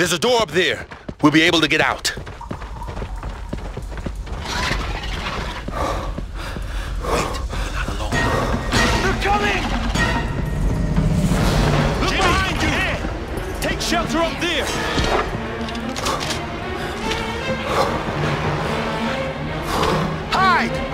There's a door up there. We'll be able to get out. Wait, you're not alone. They're coming! Look behind you! Take shelter up there! Hide!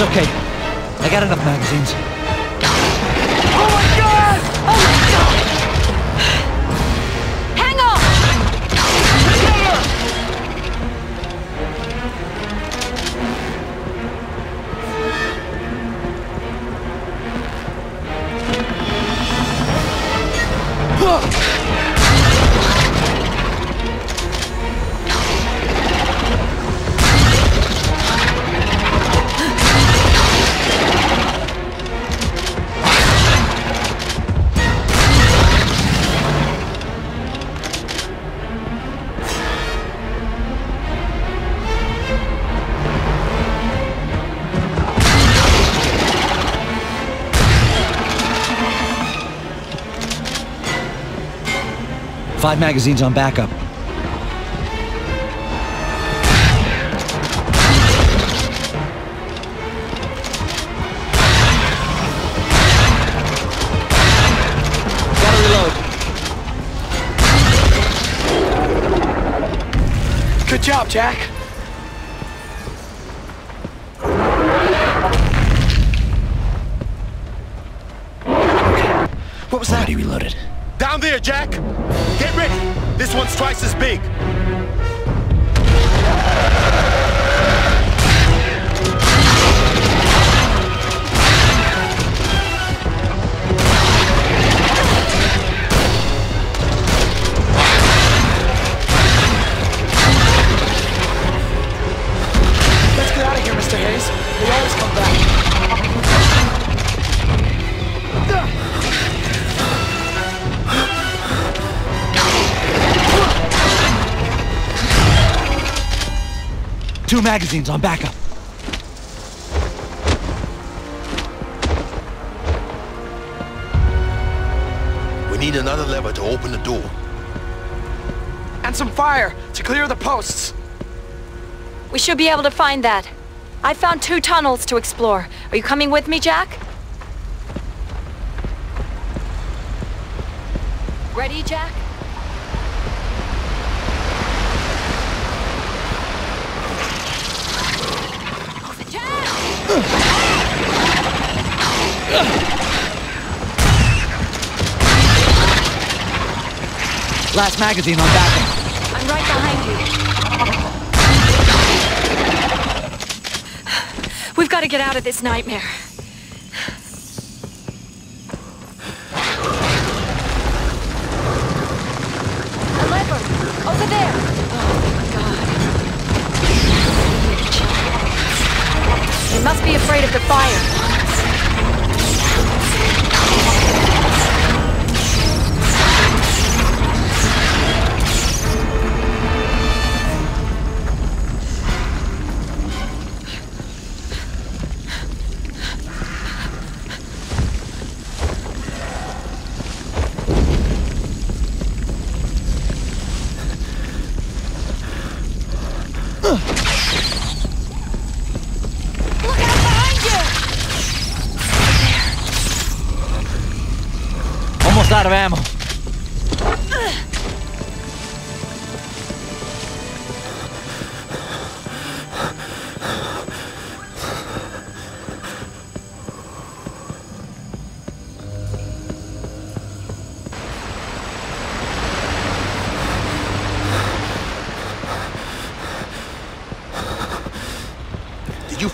It's okay. I got enough magazines. Five magazines on backup. Gotta reload. Good job, Jack. What was that? Already reloaded. Down there, Jack! Get ready! This one's twice as big. Two magazines on backup. We need another lever to open the door. And some fire to clear the posts. We should be able to find that. I found two tunnels to explore. Are you coming with me, Jack? Ready, Jack? Last magazine on backup. I'm right behind you. We've got to get out of this nightmare. Oh, my God. They must be afraid of the fire.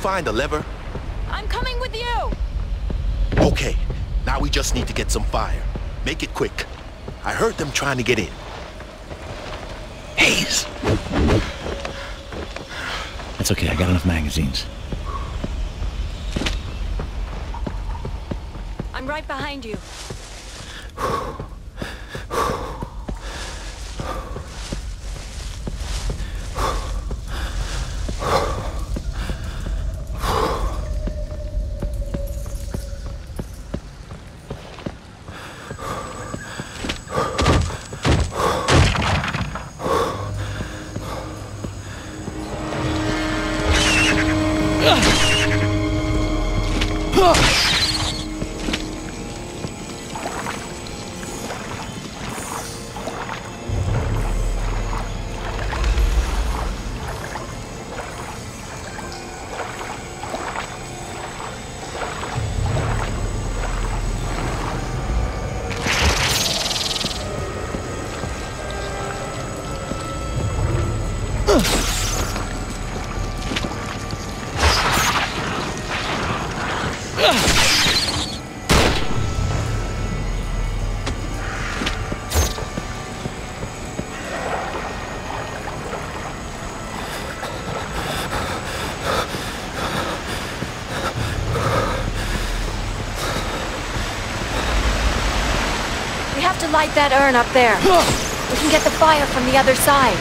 Find the lever? I'm coming with you! Okay, now we just need to get some fire. Make it quick. I heard them trying to get in. Hayes! That's okay, I got enough magazines. I'm right behind you. We light that urn up there. We can get the fire from the other side.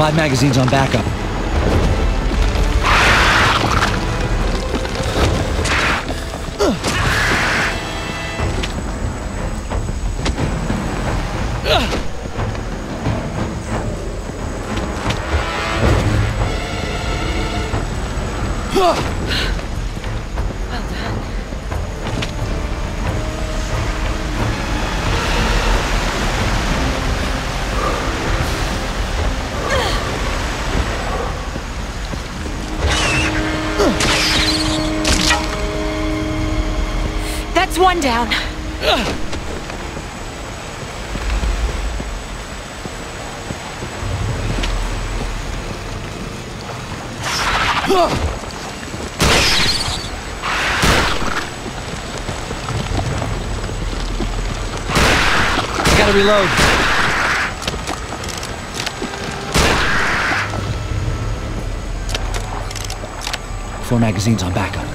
Five magazines on backup. That's one down. I gotta reload. Four magazines on backup.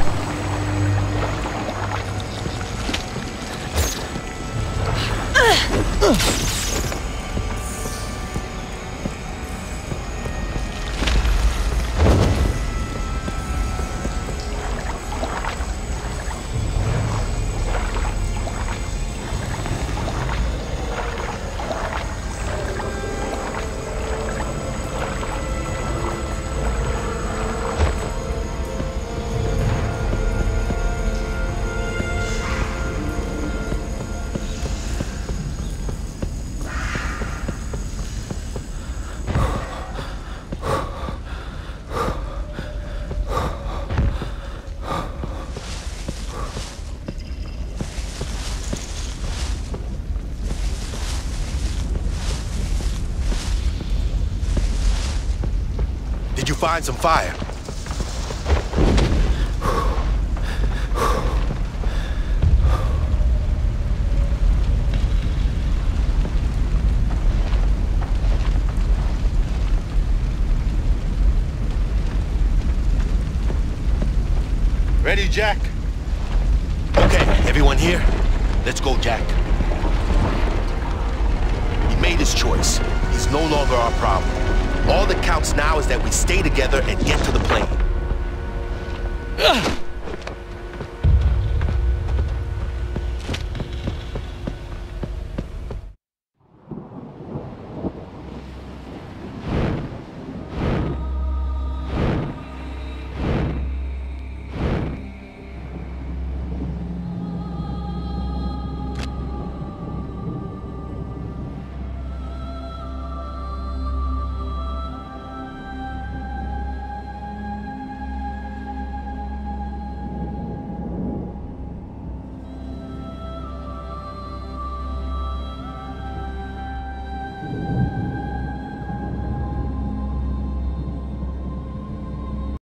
You find some fire? Ready, Jack? Okay, everyone here? Let's go, Jack. He made his choice. He's no longer our problem. All that counts now is that we stay together and get to the plane.